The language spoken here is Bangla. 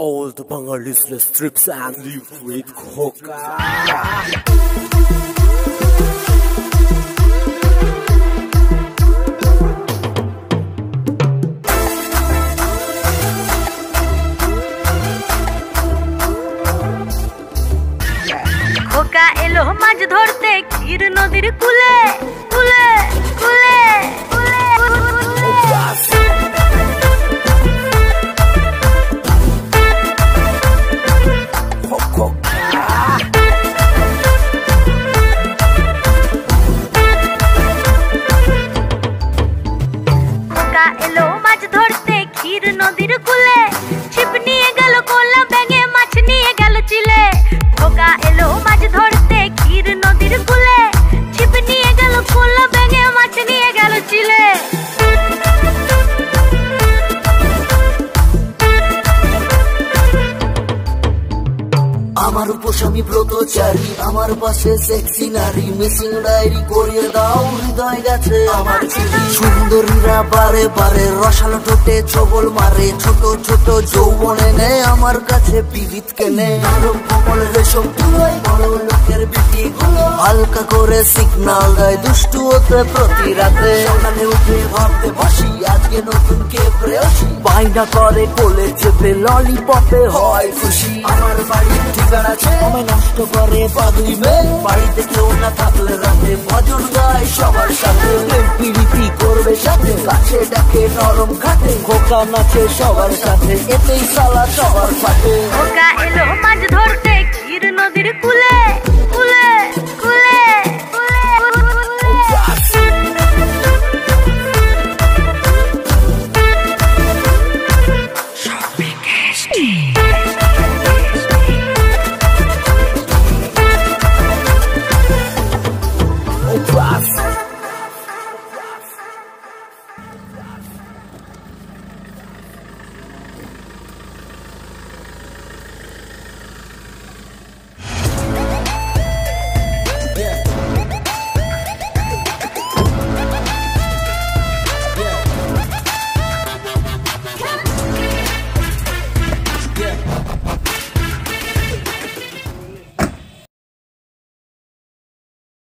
All the Bengalis strips and live with coca. খোকা এলো মাছ ধরতে ক্ষীর নদীর কুলে কুলে কুলে কুলে নদীর কুলে আমার উপস্বামী ব্রতচারী, আমার পাশে সেক্সি নারী মিসিং ডায়েরি করিয়ে দাও, হৃদয় গেছে আমার সুন্দরীরা বারে বারে, রসালো ঠোঁটে ছবল মারে, ছোট ছোট যৌবনে নেয় আমার কাছে বিবিধ কেনে আরও কমল রেশম হালকা করে সিগনাল দেয় দুষ্টু হতে প্রতি রাতে। সকালে উঠে ভাবতে বসি, আজকে নতুন কে প্রেয়সী? বাইনা করে কোলে চেপে ললিপপে হয় খুশি। আমার বাড়ির ঠিকানা আছে। আমায় নষ্ট করে পাদুই মে বাড়িতে কেউ না থাকলে রাতে ভজন গায় সবার সাথে। পিরিতি করবে সাথে। কাছে ডাকে নরম খাটে। খোকা নাচে সবার সাথে। এতেই সালা সবার পাটে খোকা এলো মাছ ধরতে